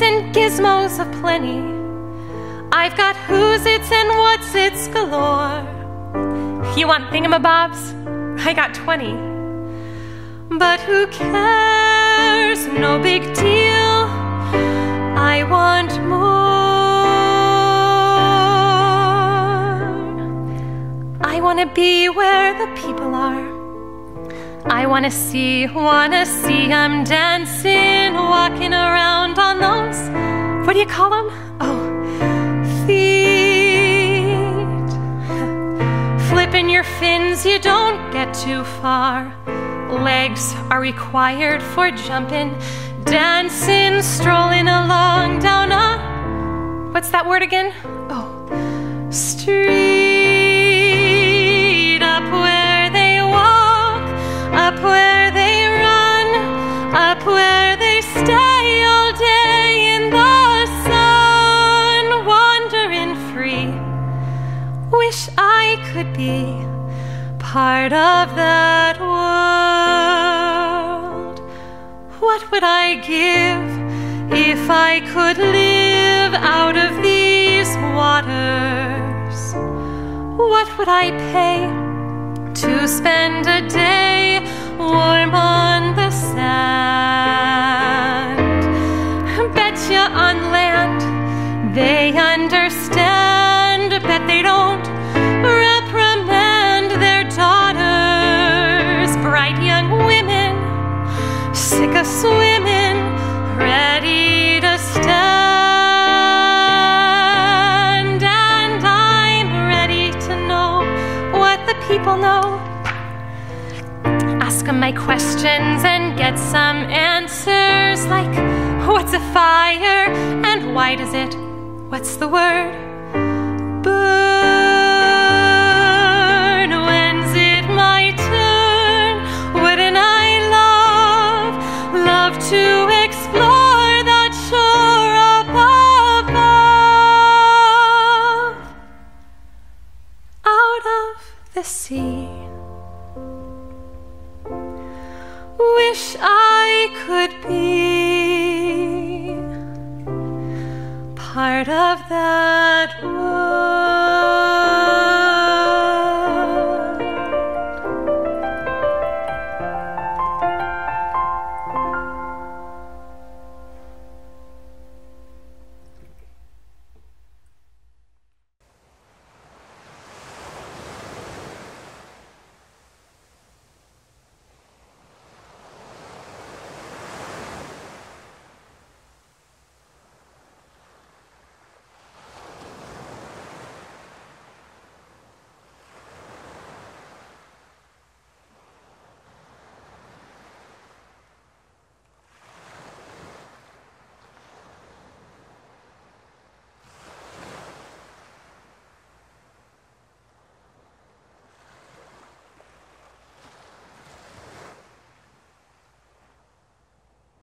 and gizmos aplenty. I've got who's its and what's its galore. You want thingamabobs? I got 20. But who cares? No big deal. I want more. I want to be where the people are. I wanna see, wanna see I'm dancing, walking around on those, what do you call them? Oh, feet. Flipping your fins, you don't get too far. Legs are required for jumping, dancing, strolling along down a, what's that word again? Could be part of that world. What would I give if I could live out of these waters? What would I pay to spend a day warm on the sand? Bet you on land they understand, sick of swimming, ready to stand. And I'm ready to know what the people know. Ask them my questions and get some answers like what's a fire and why does it? What's the word? Burn. Sea. Wish I could be part of that